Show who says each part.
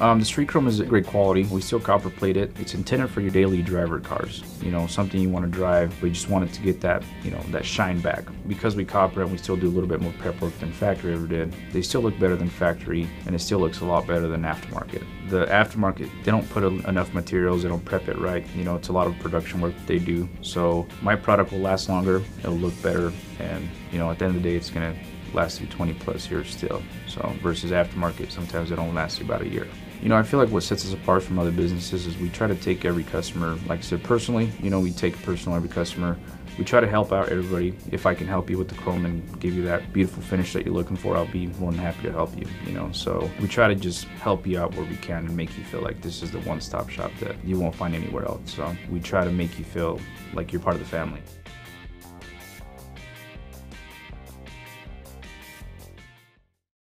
Speaker 1: Um, the street chrome is a great quality. We still copper plate it. It's intended for your daily driver cars. You know, something you want to drive, but you just wanted to get that, you know, that shine back. Because we copper it, we still do a little bit more prep work than factory ever did. They still look better than factory, and it still looks a lot better than aftermarket. The aftermarket, they don't put enough materials, they don't prep it right. You know, it's a lot of production work they do. So my product will last longer, it'll look better, and you know, at the end of the day, it's gonna last you 20 plus years still. So versus aftermarket, sometimes they don't last you about a year. You know, I feel like what sets us apart from other businesses is we try to take every customer, like I said, personally. You know, we take personal every customer. We try to help out everybody. If I can help you with the chrome and give you that beautiful finish that you're looking for, I'll be more than happy to help you. You know, so we try to just help you out where we can and make you feel like this is the one-stop shop that you won't find anywhere else. So we try to make you feel like you're part of the family.